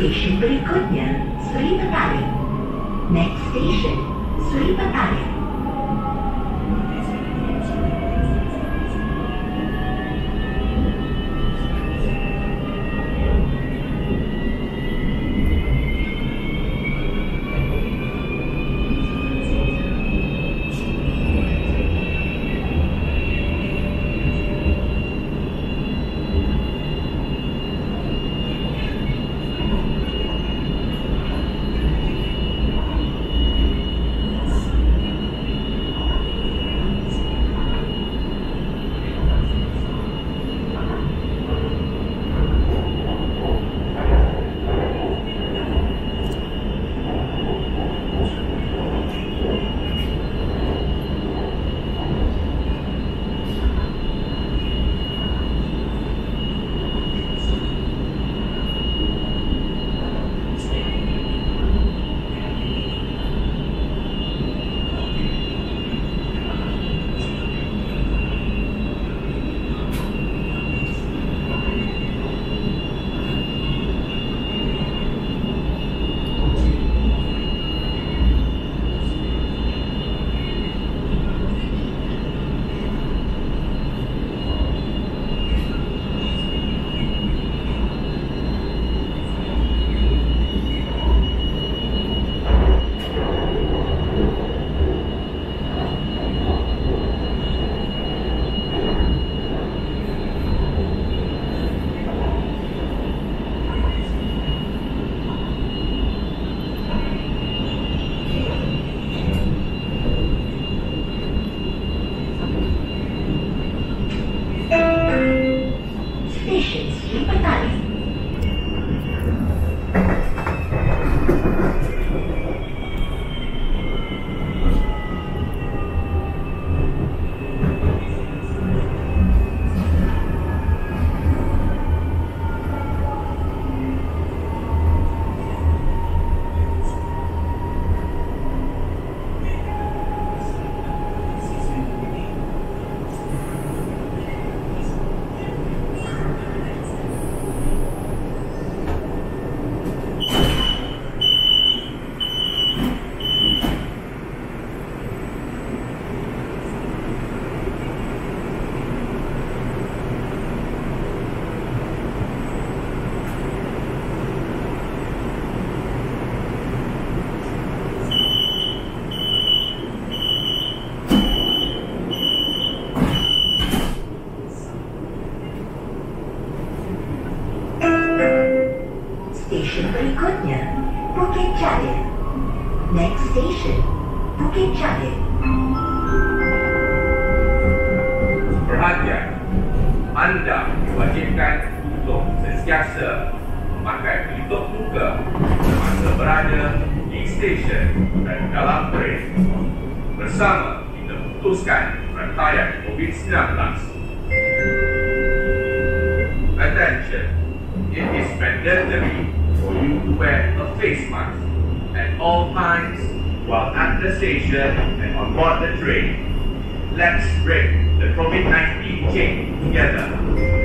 Station Prikutnya, Sri Patari. Next station, Sri Patari. Jalil. Next station, Bukit Jalil. Perhatian, anda diwajibkan untuk sentiasa memakai pelitup muka semasa berada di stesen dan dalam train. Bersama kita putuskan rantaian COVID-19. Attention, it is mandatory for you to wear a face mask at all times while at the station and on board the train. Let's break the COVID-19 chain together.